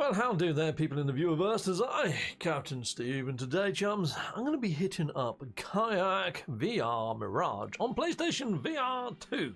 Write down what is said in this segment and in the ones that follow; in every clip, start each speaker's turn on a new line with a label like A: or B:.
A: Well, how do there, people in the viewerverse? As I, Captain Steve, and today, chums, I'm going to be hitting up Kayak VR Mirage on PlayStation VR 2.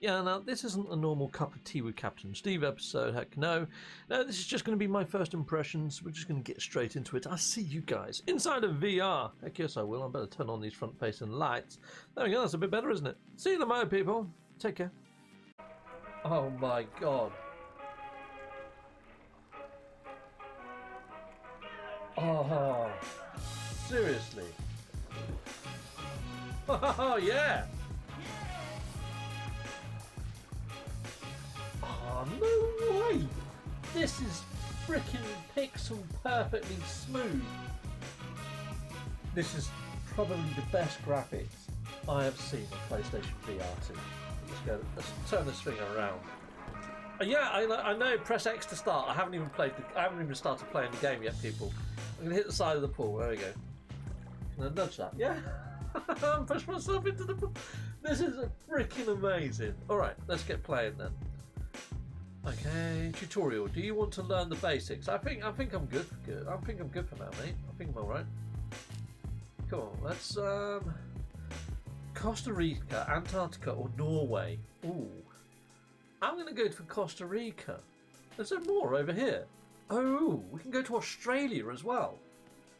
A: Yeah, now, this isn't a normal cup of tea with Captain Steve episode, heck no. No, this is just going to be my first impressions. We're just going to get straight into it. I'll see you guys inside of VR. Heck yes, I will. I better turn on these front facing lights. There we go, that's a bit better, isn't it? See you tomorrow, people. Take care. Oh my god. Oh, seriously? Oh, yeah! Oh, no way! This is freaking pixel perfectly smooth. This is probably the best graphics I have seen on PlayStation VR 2. Let's go. Let's turn this thing around. Uh, yeah, I, know- I know. Press X to start. I haven't even played. The, I haven't even started playing the game yet, people. I'm gonna hit the side of the pool. There we go. And then nudge that. Yeah. Push myself into the pool. This is freaking amazing. All right, let's get playing then. Okay, tutorial. Do you want to learn the basics? I think I think I'm good. For good. I think I'm good for now, mate. I think I'm all right. Cool. Let's um. Costa Rica, Antarctica, or Norway. Ooh. I'm going to go for Costa Rica. Is there more over here? Oh, we can go to Australia as well.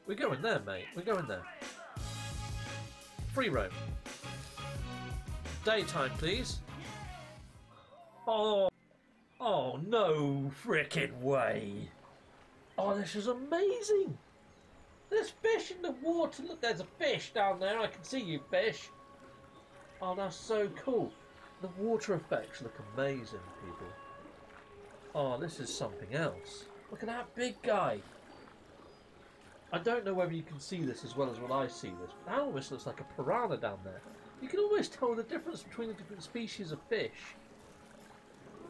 A: We're going there, mate. We're going there. Free roam. Daytime, please. Oh, oh no frickin' way. Oh, this is amazing. There's fish in the water. Look, there's a fish down there. I can see you, fish. Oh, that's so cool. The water effects look amazing, people. Oh, this is something else. Look at that big guy. I don't know whether you can see this as well as when I see this, but that almost looks like a piranha down there. You can almost tell the difference between the different species of fish.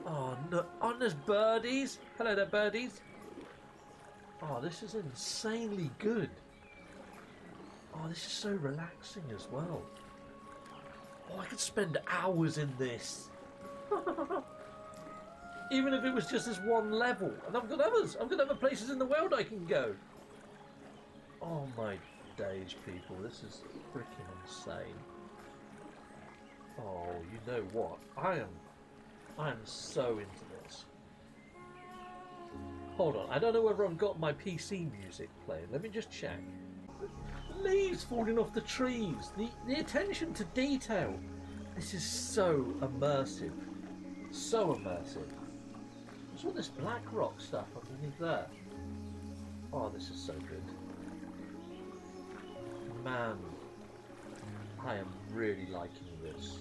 A: Oh no! Oh, there's birdies. Hello there, birdies. Oh, this is insanely good. Oh, this is so relaxing as well. Oh, I could spend hours in this. Even if it was just this one level. And I've got others. I've got other places in the world I can go. Oh my days, people. This is freaking insane. Oh, you know what? I am I am so into this. Hold on, I don't know whether I've got my PC music playing. Let me just check. Leaves falling off the trees. The the attention to detail. This is so immersive. So immersive. What's all this black rock stuff underneath there? Oh, this is so good. Man, I am really liking this.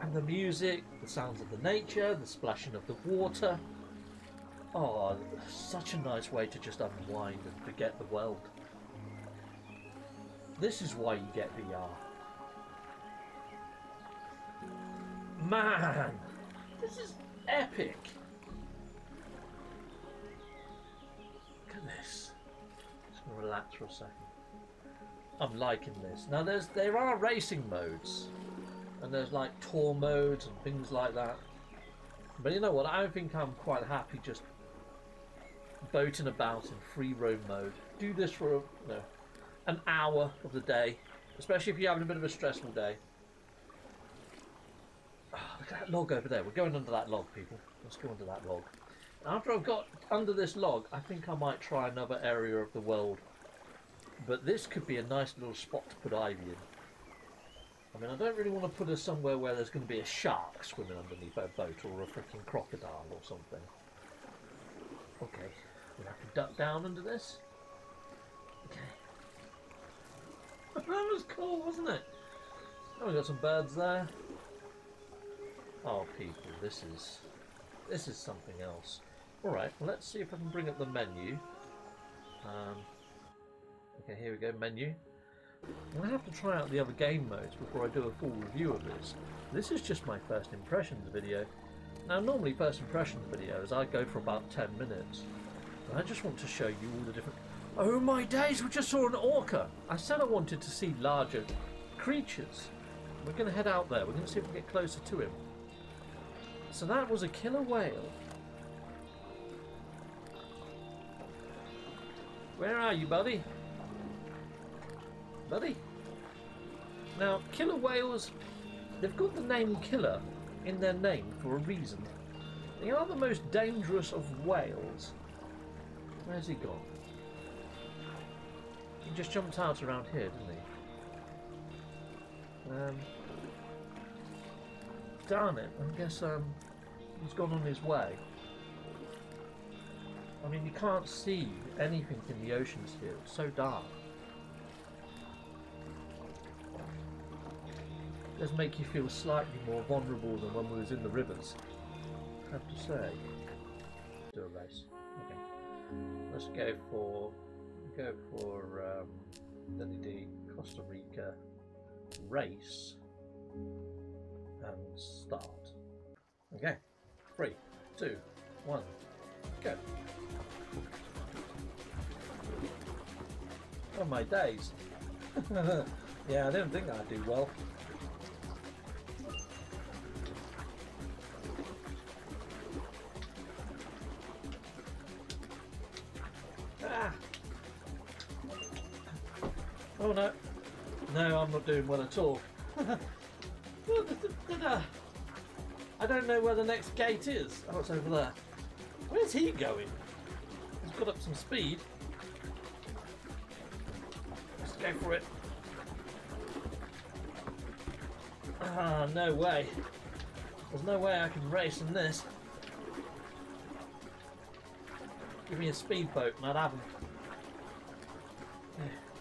A: And the music, the sounds of the nature, the splashing of the water. Oh, such a nice way to just unwind and forget the world. This is why you get VR. Man, this is epic. Look at this. Just gonna relax for a second. I'm liking this. Now there's there are racing modes. And there's like tour modes and things like that. But you know what? I think I'm quite happy just boating about in free roam mode. Do this for you know, an hour of the day, especially if you're having a bit of a stressful day. Ah, look at that log over there. We're going under that log, people. Let's go under that log. After I've got under this log, I think I might try another area of the world. But this could be a nice little spot to put Ivy in. I mean, I don't really want to put her somewhere where there's going to be a shark swimming underneath our boat or a freaking crocodile or something. Okay, we'll have to duck down under this. Okay. that was cool, wasn't it? Oh, we got some birds there. Oh, people, this is this is something else. All right, let's see if I can bring up the menu. Um, okay, here we go, menu. I'm going to have to try out the other game modes before I do a full review of this. This is just my first impressions video. Now normally first impressions videos I go for about 10 minutes. But I just want to show you all the different... Oh my days, we just saw an orca! I said I wanted to see larger creatures. We're going to head out there, we're going to see if we can get closer to him. So that was a killer whale. Where are you, buddy? Buddy? Now, killer whales, they've got the name killer in their name for a reason. They are the most dangerous of whales. Where's he gone? He just jumped out around here, didn't he? Um, darn it, I guess um, he's gone on his way. I mean, you can't see anything in the oceans here. It's so dark. It does make you feel slightly more vulnerable than when we was in the rivers. I have to say. Do a race. Okay. Let's go for go for um, the Costa Rica race and start. Okay. Three, two, one, go. Oh my days. yeah, I didn't think I'd do well. Ah. Oh no. No, I'm not doing well at all. I don't know where the next gate is. Oh, it's over there. Where's he going? He's got up some speed. Let's go for it. Ah, no way. There's no way I can race in this. Give me a speedboat and I'd have him.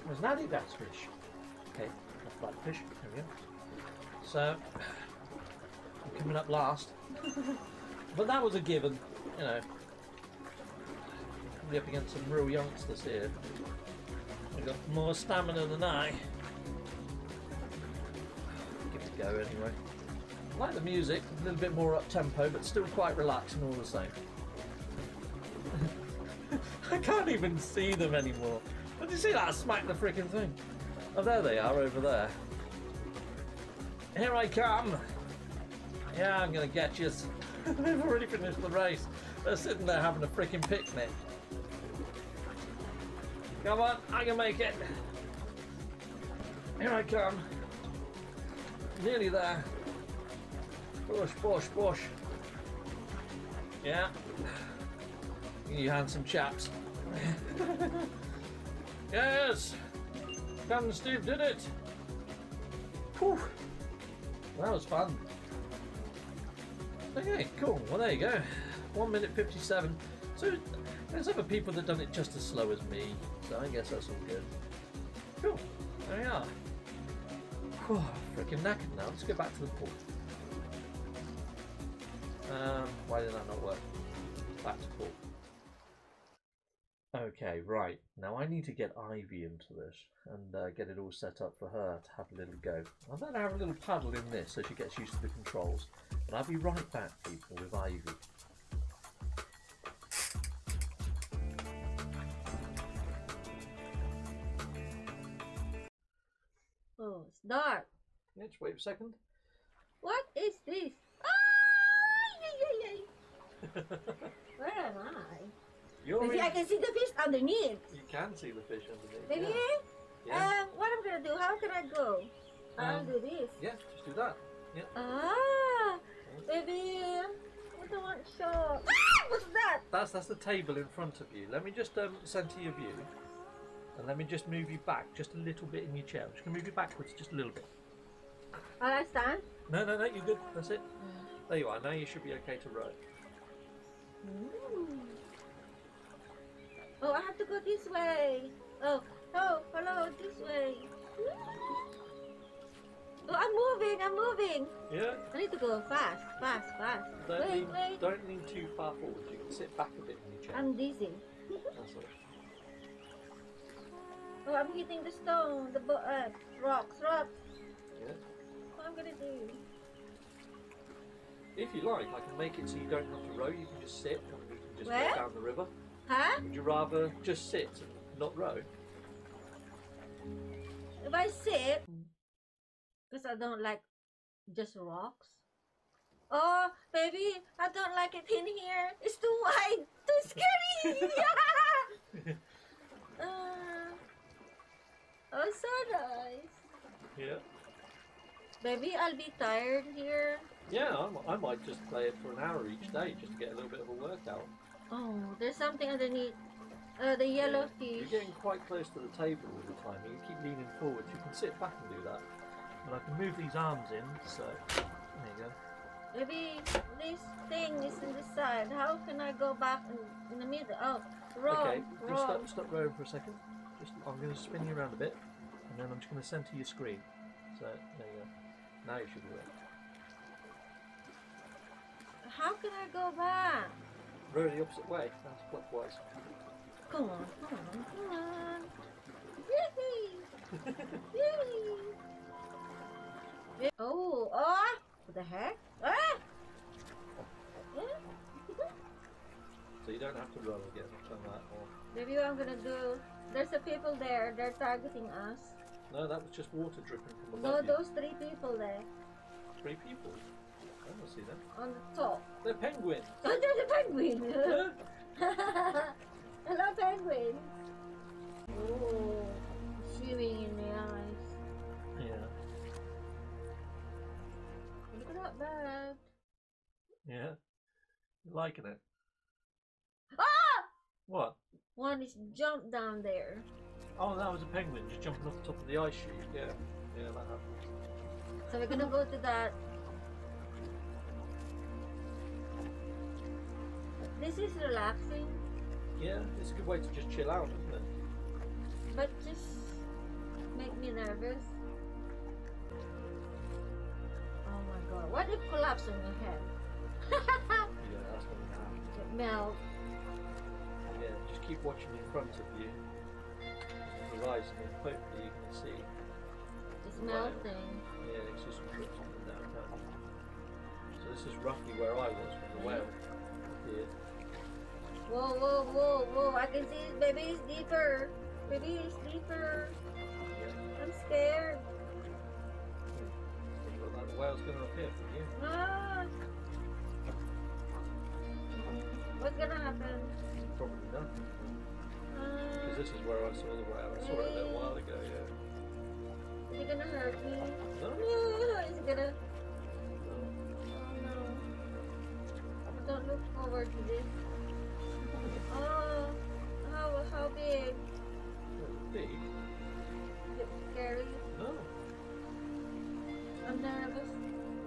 A: There's an Adidas fish. Okay, that's blackfish. There we go. So, coming up last. but that was a given, you know. Be up against some real youngsters here. They've got more stamina than I. Give it a go anyway. I like the music, a little bit more up tempo, but still quite relaxing all the same. I can't even see them anymore. Did you see that? I smacked the freaking thing. Oh, there they are over there. Here I come. Yeah, I'm gonna get you. They've already finished the race. They're sitting there having a freaking picnic. Come on, I can make it. Here I come. Nearly there. Push, push, push. Yeah. You handsome chaps. yes! Captain Steve did it! Whew. That was fun. Okay, cool. Well, there you go. 1 minute 57. So, there's other people that done it just as slow as me, so I guess that's all good. Cool. There we are. Whew, freaking knackered now. Let's go back to the pool. Um, why did that not work? Back to. Okay, right. Now I need to get Ivy into this and uh, get it all set up for her to have a little go. I'm going to have a little paddle in this so she gets used to the controls. But I'll be right back, people, with Ivy.
B: Oh, it's dark.
A: Yeah, just wait a second.
B: What is this? Ah, yay, yay, yay. Where am I?
A: You're
B: Maybe
A: in-
B: I can see the fish underneath.
A: You can see the fish underneath.
B: Maybe.
A: Yeah. yeah.
B: Um, what I'm gonna do? How can I go? I'll
A: Um,
B: do this.
A: yeah, just do that. Yeah.
B: Ah, maybe. I don't want show. Ah, what's that?
A: That's that's the table in front of you. Let me just um, centre your view, and let me just move you back just a little bit in your chair. I'm just gonna move you backwards just a little bit.
B: Will I stand?
A: No, no, no, you're good. That's it. There you are. Now you should be okay to row.
B: Oh, I have to go this way. Oh, oh, hello, this way. Oh, I'm moving, I'm moving.
A: Yeah.
B: I need to go fast, fast, fast.
A: Don't
B: wait,
A: lean,
B: wait.
A: don't lean too far forward. You can sit back a bit in your chair.
B: I'm dizzy.
A: That's.
B: Oh, I'm hitting the stone, the uh, rocks, rocks.
A: Yeah.
B: What am I'm gonna do?
A: If you like, I can make it so you don't have to row. You can just sit and we can just
B: Where?
A: go down the river.
B: Huh?
A: Would you rather just sit and not row?
B: If I sit, I don't like just rocks. Oh, baby, I don't like it in here. It's too wide, too scary. uh, oh, so nice.
A: Yeah.
B: Baby, I'll be tired here.
A: Yeah, I, I might just play it for an hour each day just to get a little bit of a workout.
B: Oh, there's something underneath. Uh, the yellow
A: You're getting quite close to the table all the time. You keep leaning forward. You can sit back and do that. And I can move these arms in, so there you go.
B: Maybe this thing is in the side. How can I go back in, in the middle? Oh, wrong,
A: okay, just stop, stop rowing for a second. Just I'm going to spin you around a bit, and then I'm just going to center your screen. So there you go. Now you should work.
B: How can I go back?
A: Row the opposite way. That's clockwise.
B: Come on, come on, come on. Yay! Yay! Oh, ah! What the heck? Ah!
A: So you don't have to row again. I've that. Or
B: Maybe what I'm gonna do. There's a people there. They're targeting us.
A: no, that was just water dripping from
B: No,
A: above you.
B: those three people there
A: Three people. I don't see them.
B: on the top.
A: They're penguins.
B: Oh, there's a penguin.
A: Yeah.
B: Hello, penguin. Oh, swimming in the eyes. That bird.
A: Yeah. You liking it?
B: Ah!
A: What?
B: One is jumped down there.
A: Oh, that was a penguin just jumping off the top of the ice sheet. Yeah. Yeah, that happened.
B: So we're gonna go to that. This is relaxing,
A: Yeah, it's a good way to just chill out, isn't it?
B: but just make me nervous. God, what if collapse on your head?
A: Yeah, that's what have.
B: it melt.
A: Yeah, just keep watching in front of you. The horizon, and hopefully you can see.
B: It's melting.
A: Yeah, see some trips up and down. So this is roughly where I was with the whale. Here.
B: Whoa, whoa, whoa, whoa! I can see it. Baby is deeper. Baby is deeper.
A: Yeah.
B: I'm scared.
A: It look like the whale's going to appear from you.
B: Ah. What's gonna happen?
A: Probably nothing. Because
B: Ah.
A: this is where I saw the whale. I saw it a little while ago, yeah.
B: Is it gonna hurt me?
A: No?
B: Is it gonna? Oh no! I don't look forward to this. Oh, how how big?
A: Big?
B: Is it scary? I'm nervous.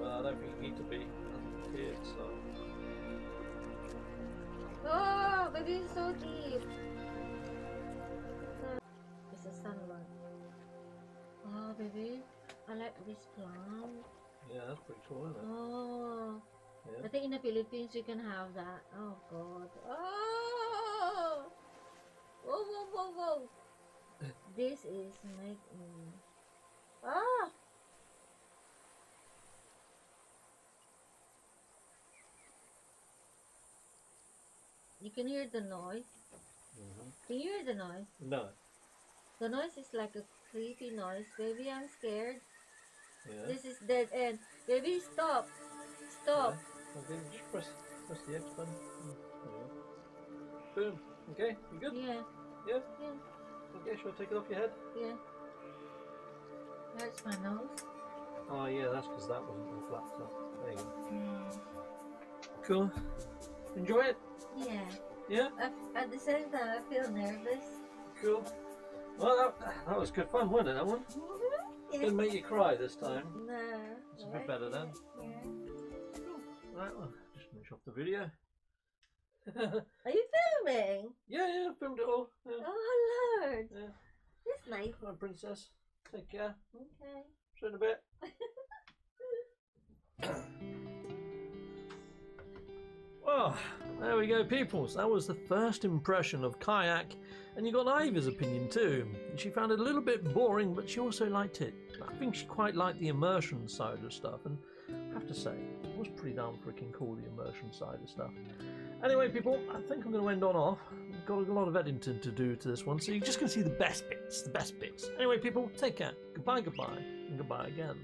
A: Well, I don't think you need to be. Hasn't so.
B: Oh, baby, it's so deep. It's a sunlight. Oh, baby, I like this plant.
A: Yeah, that's pretty cool, isn't it?
B: Oh,
A: Yeah.
B: I think in the Philippines you can have that. Oh God. Oh. Whoa, whoa, whoa, whoa. this is making. Ah. Can hear the noise.
A: Mhm.
B: Can you hear the noise?
A: No.
B: The noise is like a creepy noise. Baby, I'm scared.
A: Yeah.
B: This is dead end. Baby, stop. Stop.
A: Yeah. Okay, just press, press the X button. Mm, go. Boom. Okay, you good?
B: Yeah.
A: Yeah?
B: Yeah.
A: Okay, shall I take it off your head?
B: Yeah. Hurts my nose.
A: Oh, yeah, that's because that wasn't all flapped up. There you go.
B: Mm.
A: Cool. Enjoy it?
B: Yeah.
A: Yeah?
B: I, at the same time, I feel nervous.
A: Cool. Well, that, that was good fun, wasn't it, that one?
B: Yeah.
A: Didn't make you cry this time.
B: No.
A: It's a bit better then.
B: Yeah. Cool.
A: Right, well, just finish off the video.
B: Are you filming?
A: yeah, yeah, filmed it all. Yeah.
B: Oh Lord.
A: Yeah.
B: That's nice.
A: Come on, princess. Take care.
B: Okay.
A: See you in a bit. Well, there we go, peoples. That was the first impression of Kayak, and you got Ivy's opinion too. She found it a little bit boring, but she also liked it. I think she quite liked the immersion side of stuff, and I have to say, it was pretty damn freaking cool, the immersion side of stuff. Anyway, people, I think I'm going to end on off. We've got a lot of editing to do to this one, so you're just going to see the best bits, the best bits. Anyway, people, take care. Goodbye, goodbye, and goodbye again.